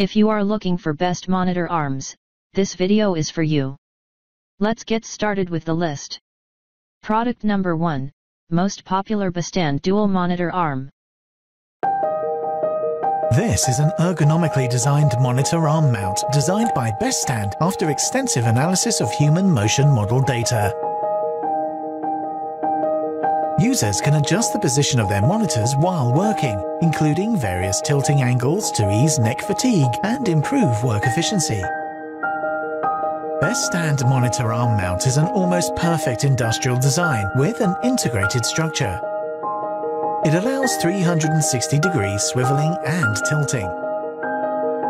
If you are looking for best monitor arms, this video is for you. Let's get started with the list. Product number 1, most popular Bestand dual monitor arm. This is an ergonomically designed monitor arm mount designed by Bestand after extensive analysis of human motion model data. Users can adjust the position of their monitors while working, including various tilting angles to ease neck fatigue and improve work efficiency. Bestand monitor arm mount is an almost perfect industrial design with an integrated structure. It allows 360 degrees swiveling and tilting.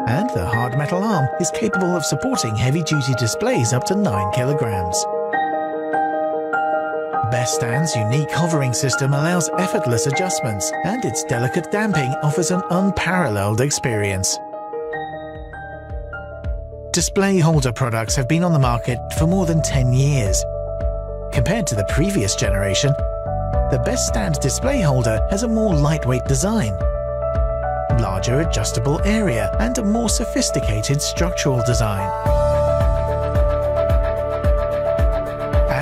And the hard metal arm is capable of supporting heavy-duty displays up to 9 kilograms. Bestand's unique hovering system allows effortless adjustments, and its delicate damping offers an unparalleled experience. Display holder products have been on the market for more than 10 years. Compared to the previous generation, the Bestand display holder has a more lightweight design, larger adjustable area, and a more sophisticated structural design.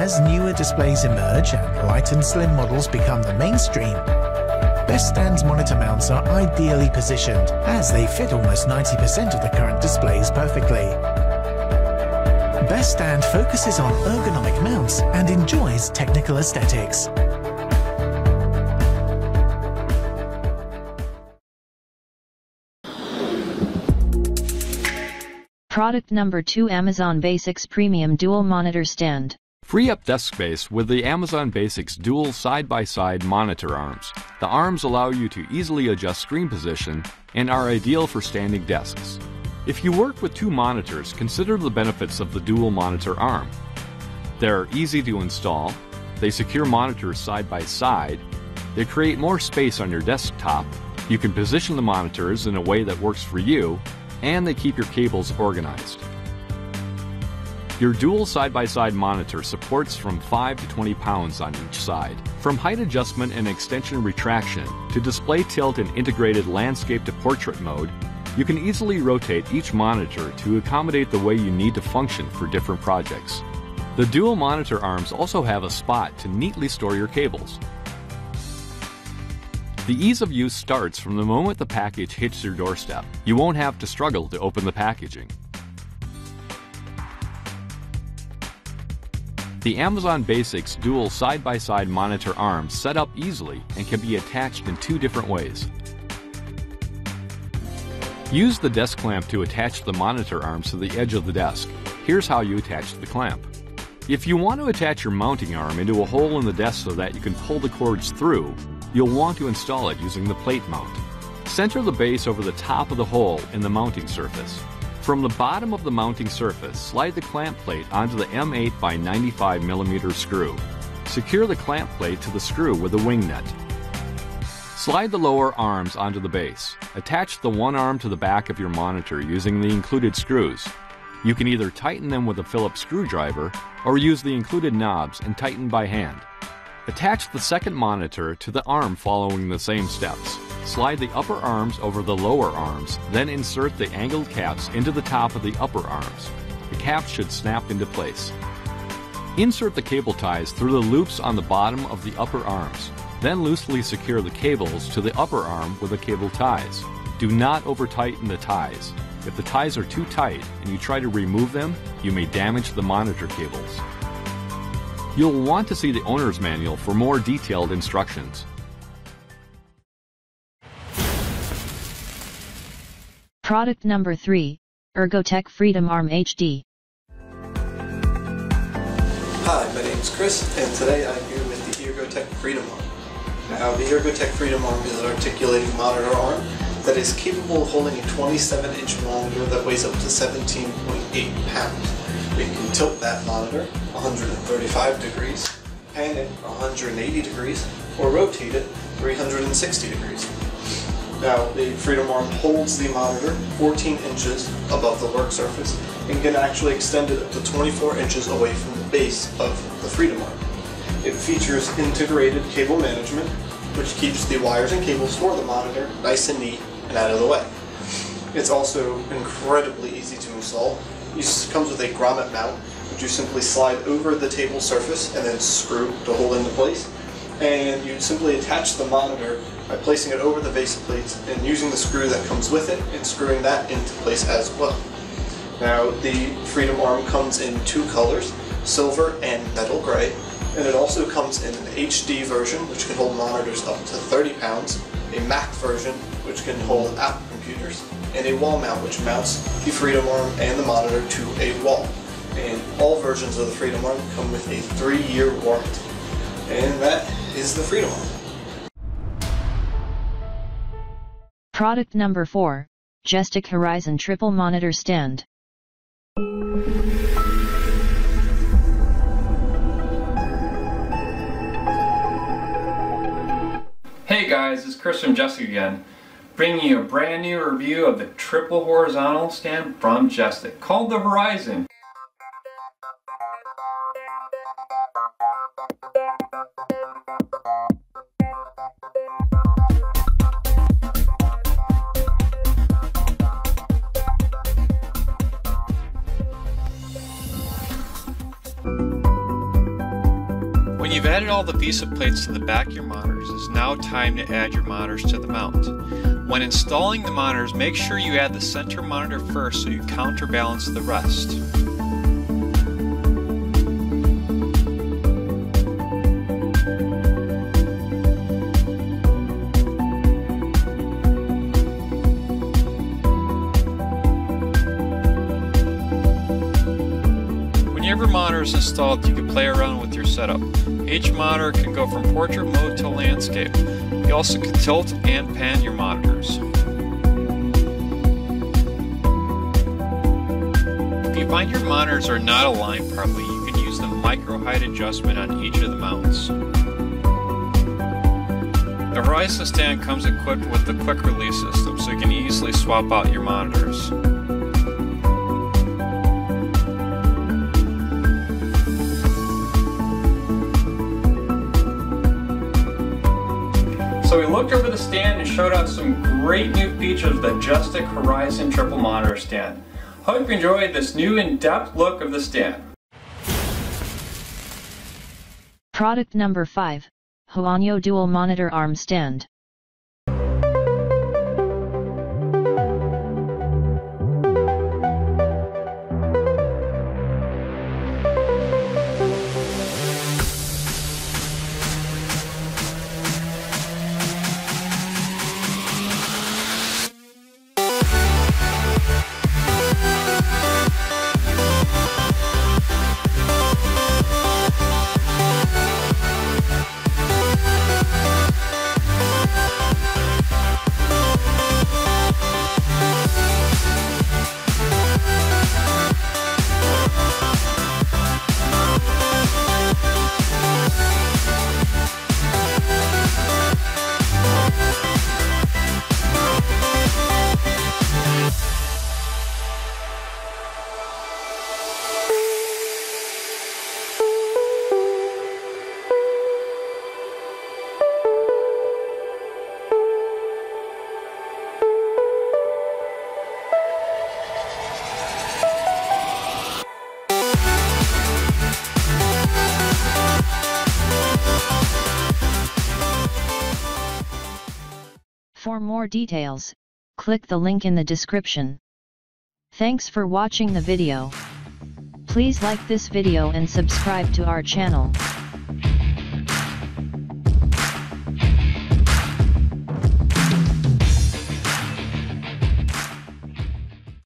As newer displays emerge and light and slim models become the mainstream, Bestand's monitor mounts are ideally positioned as they fit almost 90% of the current displays perfectly. Bestand focuses on ergonomic mounts and enjoys technical aesthetics. Product number 2 Amazon Basics Premium Dual Monitor Stand. Free up desk space with the Amazon Basics dual side-by-side monitor arms. The arms allow you to easily adjust screen position and are ideal for standing desks. If you work with two monitors, consider the benefits of the dual monitor arm. They're easy to install, they secure monitors side by side, they create more space on your desktop, you can position the monitors in a way that works for you, and they keep your cables organized. Your dual side-by-side monitor supports from 5 to 20 pounds on each side. From height adjustment and extension retraction to display tilt and integrated landscape to portrait mode, you can easily rotate each monitor to accommodate the way you need to function for different projects. The dual monitor arms also have a spot to neatly store your cables. The ease of use starts from the moment the package hits your doorstep. You won't have to struggle to open the packaging. The Amazon Basics dual side-by-side monitor arms set up easily and can be attached in two different ways. Use the desk clamp to attach the monitor arms to the edge of the desk. Here's how you attach the clamp. If you want to attach your mounting arm into a hole in the desk so that you can pull the cords through, you'll want to install it using the plate mount. Center the base over the top of the hole in the mounting surface. From the bottom of the mounting surface, slide the clamp plate onto the M8 by 95 mm screw. Secure the clamp plate to the screw with a wing nut. Slide the lower arms onto the base. Attach the one arm to the back of your monitor using the included screws. You can either tighten them with a Phillips screwdriver or use the included knobs and tighten by hand. Attach the second monitor to the arm following the same steps. Slide the upper arms over the lower arms, then insert the angled caps into the top of the upper arms. The caps should snap into place. Insert the cable ties through the loops on the bottom of the upper arms. Then loosely secure the cables to the upper arm with the cable ties. Do not over tighten the ties. If the ties are too tight and you try to remove them, you may damage the monitor cables. You'll want to see the owner's manual for more detailed instructions. Product number 3, Ergotech Freedom Arm HD. Hi, my name is Chris, and today I'm here with the Ergotech Freedom Arm. Now, the Ergotech Freedom Arm is an articulating monitor arm that is capable of holding a 27-inch monitor that weighs up to 17.8 pounds. We can tilt that monitor 135 degrees, pan it 180 degrees, or rotate it 360 degrees. Now, the Freedom Arm holds the monitor 14 inches above the work surface and can actually extend it up to 24 inches away from the base of the Freedom Arm. It features integrated cable management, which keeps the wires and cables for the monitor nice and neat and out of the way. It's also incredibly easy to install. It comes with a grommet mount, which you simply slide over the table surface and then screw to hold into place. And you simply attach the monitor by placing it over the VESA plates and using the screw that comes with it and screwing that into place as well. Now the Freedom Arm comes in two colors, silver and metal gray, and it also comes in an HD version which can hold monitors up to 30 pounds, a Mac version which can hold Apple computers, and a wall mount which mounts the Freedom Arm and the monitor to a wall. And all versions of the Freedom Arm come with a three-year warranty. And that is the Freedom Arm. Product number 4, Jestik Horizon Triple Monitor Stand. Guys, it's Chris from Jestik again, bringing you a brand new review of the triple horizontal stand from Jestik called the Horizon. When you've added all the VESA plates to the back of your monitors, it's now time to add your monitors to the mount. When installing the monitors, make sure you add the center monitor first so you counterbalance the rest. Installed, you can play around with your setup. Each monitor can go from portrait mode to landscape. You also can tilt and pan your monitors. If you find your monitors are not aligned properly, you can use the micro height adjustment on each of the mounts. The Horizon stand comes equipped with the quick release system so you can easily swap out your monitors. So we looked over the stand and showed out some great new features of the Jestik Horizon Triple Monitor stand. Hope you enjoyed this new in-depth look of the stand. Product number 5, HUANUO Dual Monitor Arm Stand. More details, click the link in the description. Thanks for watching the video. Please like this video and subscribe to our channel.